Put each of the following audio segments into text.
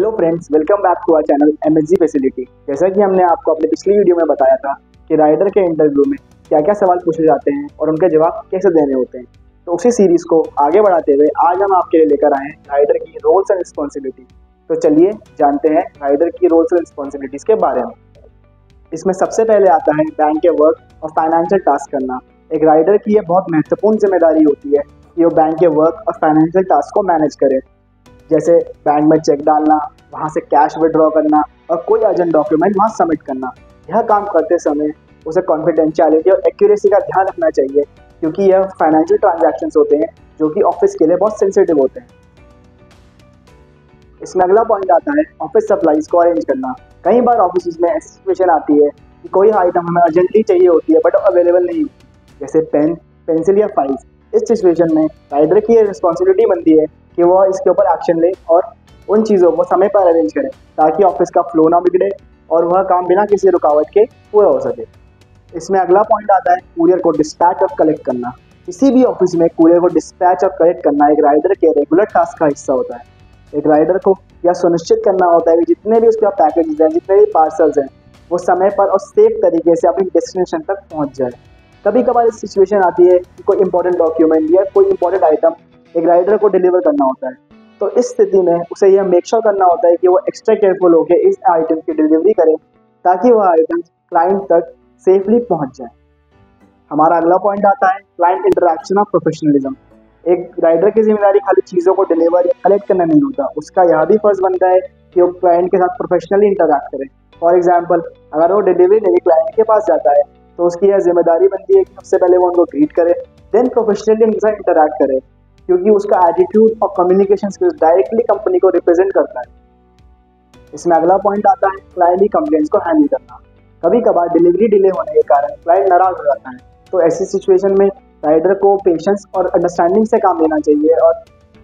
Hello friends welcome back to our channel MSG facility जैसा कि हमने आपको अपने पिछली वीडियो में बताया था कि राइडर के इंटरव्यू में क्या क्या सवाल पूछे जाते हैं और उनके जवाब कैसे देने होते हैं। तो उसी सीरीज़ को आगे बढ़ाते हुए आज हम आपके लिए लेकर आए हैं राइडर की रोल्स एंड रिस्पॉन्सिबिलिटी तो चलिए जानते हैं राइडर की रोल्स एंड रिस्पॉन्सिबिलिटीज के बारे में। इसमें सबसे पहले आता है बैंक के वर्क और फाइनेंशियल टास्क करना। एक राइडर की यह बहुत महत्वपूर्ण ज़िम्मेदारी होती है कि वो बैंक के वर्क और फाइनेंशियल टास्क को मैनेज करे। जैसे बैंक में चेक डालना, वहाँ से कैश विड्रॉ करना और कोई अर्जेंट डॉक्यूमेंट वहाँ सबमिट करना। यह काम करते समय उसे कॉन्फिडेंशियलिटी और एक्यूरेसी का ध्यान रखना चाहिए, क्योंकि यह फाइनेंशियल ट्रांजेक्शन होते हैं जो कि ऑफ़िस के लिए बहुत सेंसिटिव होते हैं। इसमें अगला पॉइंट आता है ऑफ़िस सप्लाईज को अरेंज करना। कई बार ऑफ़िस में ऐसी सिचुएशन आती है कि कोई आइटम हमें अर्जेंटली चाहिए होती है बट अवेलेबल नहीं जैसे पेन पेंसिल या फाइल्स इस सिचुएशन में राइडर की रिस्पॉन्सिबिलिटी बनती है। कि वह इसके ऊपर एक्शन ले और उन चीज़ों को समय पर अरेंज करें ताकि ऑफ़िस का फ्लो ना बिगड़े और वह काम बिना किसी रुकावट के पूरा हो सके। इसमें अगला पॉइंट आता है कुरियर को डिस्पैच और कलेक्ट करना। किसी भी ऑफ़िस में कुरियर को डिस्पैच और कलेक्ट करना एक राइडर के रेगुलर टास्क का हिस्सा होता है। एक राइडर को यह सुनिश्चित करना होता है कि जितने भी उसके पैकेजेस हैं, जितने भी पार्सल्स हैं, वो समय पर और सेफ़ तरीके से अपनी डेस्टिनेशन तक पहुँच जाए। कभी कभार इस सिचुएशन आती है कि कोई इंपॉर्टेंट डॉक्यूमेंट या कोई इंपॉर्टेंट आइटम एक राइडर को डिलीवर करना होता है। तो इस स्थिति में उसे यह मेक श्योर करना होता है कि वो एक्स्ट्रा केयरफुल होकर इस आइटम की डिलीवरी करे, ताकि वह आइटम क्लाइंट तक सेफली पहुँच जाए। हमारा अगला पॉइंट आता है क्लाइंट इंटरेक्शन ऑफ़ प्रोफेशनलिज्म एक राइडर की ज़िम्मेदारी खाली चीज़ों को डिलीवर या कलेक्ट करना नहीं होता। उसका यह भी फ़र्ज़ बनता है कि वो क्लाइंट के साथ प्रोफेशनली इंटरेक्ट करे। फॉर एग्ज़ाम्पल अगर वो डिलीवरी नहीं क्लाइंट के पास जाता है तो उसकी यह ज़िम्मेदारी बनती है कि सबसे पहले वो उनको ग्रीट करे देन प्रोफेशनली उनके साथ इंटरेक्ट करे। क्योंकि उसका एटीट्यूड और कम्युनिकेशन स्किल्स डायरेक्टली कंपनी को रिप्रेजेंट करता है। इसमें अगला पॉइंट आता है क्लाइंट की कंप्लेंट्स को हैंडल करना। कभी कभार डिलीवरी डिले होने के कारण क्लाइंट नाराज़ हो जाता है। तो ऐसी सिचुएशन में राइडर को पेशेंस और अंडरस्टैंडिंग से काम लेना चाहिए और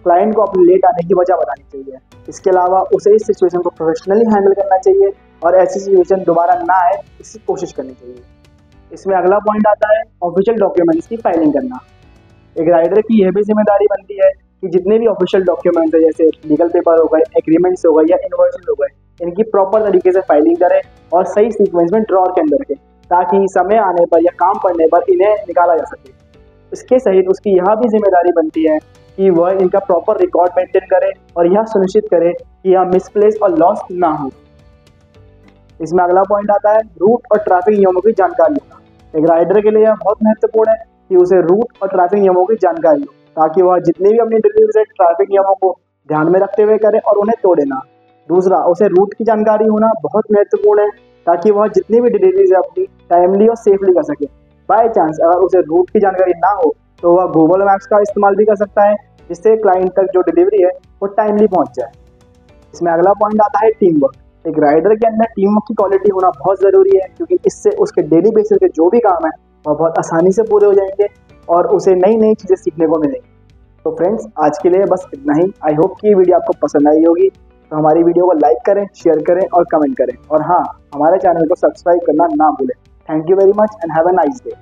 क्लाइंट को अपने लेट आने की वजह बतानी चाहिए। इसके अलावा उसे इस सिचुएशन को प्रोफेशनली हैंडल करना चाहिए और ऐसी सिचुएशन दोबारा ना आए, इसकी कोशिश करनी चाहिए। इसमें अगला पॉइंट आता है ऑफिशियल डॉक्यूमेंट्स की फाइलिंग करना। एक राइडर की यह भी ज़िम्मेदारी बनती है कि जितने भी ऑफिशियल डॉक्यूमेंट है, जैसे लीगल पेपर हो गए एग्रीमेंट्स हो गए या इन्वर्सेस हो गए, इनकी प्रॉपर तरीके से फाइलिंग करें और सही सीक्वेंस में ड्रॉर के अंदर रखें, ताकि समय आने पर या काम पड़ने पर इन्हें निकाला जा सके। इसके सहित उसकी यह भी ज़िम्मेदारी बनती है कि वह इनका प्रॉपर रिकॉर्ड मेंटेन करे और यह सुनिश्चित करे कि यह मिसप्लेस और लॉस ना हो। इसमें अगला पॉइंट आता है रूट और ट्रैफ़िक नियमों की जानकारी। होना एक राइडर के लिए यह बहुत महत्वपूर्ण है कि उसे रूट और ट्रैफ़िक नियमों की जानकारी हो, ताकि वह जितने भी अपनी डिलीवरी ट्रैफ़िक नियमों को ध्यान में रखते हुए करे और उन्हें तोड़े ना। दूसरा, उसे रूट की जानकारी होना बहुत महत्वपूर्ण है, ताकि वह जितनी भी डिलीवरी है अपनी टाइमली और सेफली कर सके। बाई चांस अगर उसे रूट की जानकारी ना हो तो वह गूगल मैप्स का इस्तेमाल भी कर सकता है, जिससे क्लाइंट तक जो डिलीवरी है, वो टाइमली पहुँच जाए। इसमें अगला पॉइंट आता है टीम वर्क एक राइडर के अंदर टीम वर्क की क्वालिटी होना बहुत ज़रूरी है, क्योंकि इससे उसके डेली बेसिस पे जो भी काम है वह बहुत आसानी से पूरे हो जाएँगे और उसे नई नई चीज़ें सीखने को मिलेंगी। तो फ्रेंड्स आज के लिए बस इतना ही। आई होप कि ये वीडियो आपको पसंद आई होगी। तो हमारी वीडियो को लाइक करें शेयर करें और कमेंट करें। और हाँ हमारे चैनल को सब्सक्राइब करना ना भूलें। Thank you very much and have a nice day